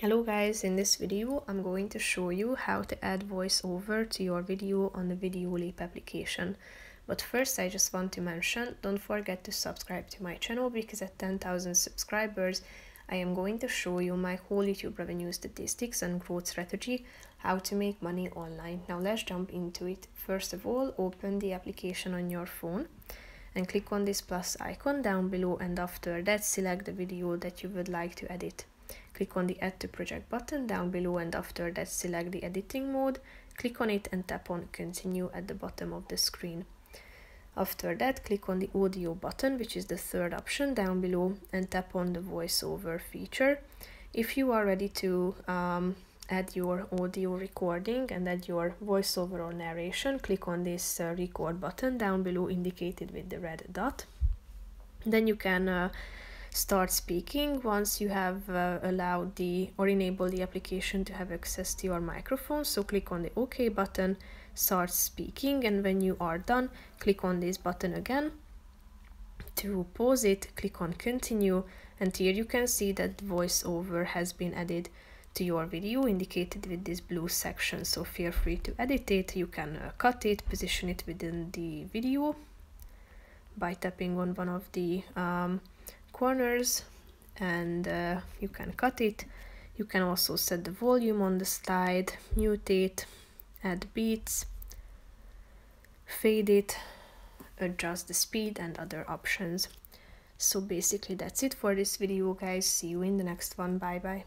Hello guys, in this video I'm going to show you how to add voiceover to your video on the Videoleap application. But first I just want to mention, don't forget to subscribe to my channel because at 10,000 subscribers I am going to show you my whole YouTube revenue statistics and growth strategy, how to make money online. Now let's jump into it. First of all, open the application on your phone and click on this plus icon down below and after that select the video that you would like to edit. Click on the add to project button down below and after that select the editing mode. Click on it and tap on continue at the bottom of the screen. After that, click on the audio button, which is the third option down below, and tap on the voiceover feature. If you are ready to um, add your audio recording and add your voiceover or narration, click on this uh, record button down below indicated with the red dot. Then you can uh, start speaking once you have uh, allowed the or enabled the application to have access to your microphone. So click on the OK button, start speaking and when you are done, click on this button again. To pause it, click on continue and here you can see that voiceover has been added to your video indicated with this blue section so feel free to edit it you can uh, cut it position it within the video by tapping on one of the um, corners and uh, you can cut it. You can also set the volume on the slide mute it add beats fade it adjust the speed and other options. So basically that's it for this video guys. See you in the next one. Bye bye